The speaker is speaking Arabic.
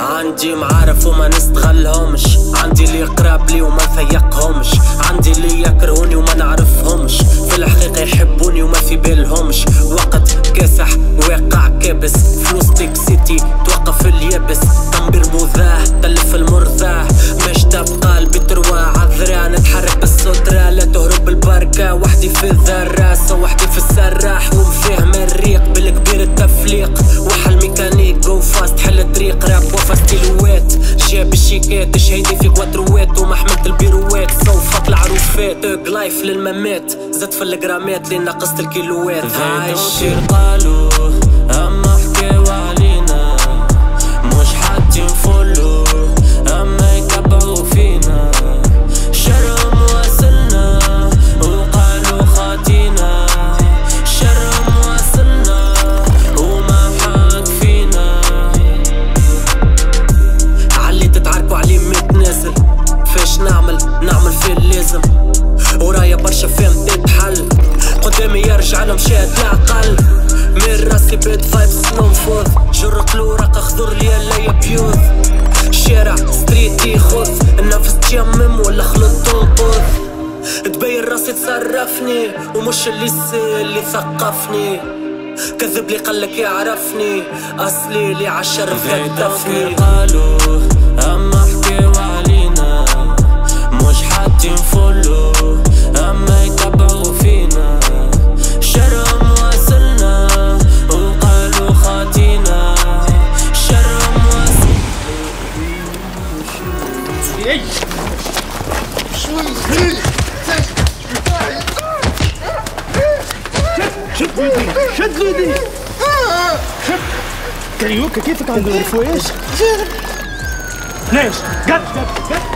عندي معارف وما نستغلهمش. عندي اللي قراب لي وما ثيقهمش عندي اللي يكرهوني وما نعرفهمش. في الحقيقة يحبوني وما في بالهمش. وقت كاسح واقع كابس فلوس تيك الشيكات شهيدي فيك وتروات ومحمد البيروات. صوفك العروفات لايف للممات. زدت في الجرامات لين نقصت الكيلوات عايش. قالوا في اللازم ورايا برشا فهم تتحل. قدامي يرجع لمشات العقل من راسي بيت فايبس ننفض جرة الورق اخضر لي اللي بيوض شارع ستريتي خذ النفس تيمم ولا خلط تنقض تبين راسي تصرفني ومش اللي اللي ثقفني. كذب لي قالك يعرفني. أصلي اللي عالشرف هدفني قالوا أما Şadlıydın, şadlıydın. Kariyo, kaki fakan gülür fuyeş. Leş, gat, gat, gat.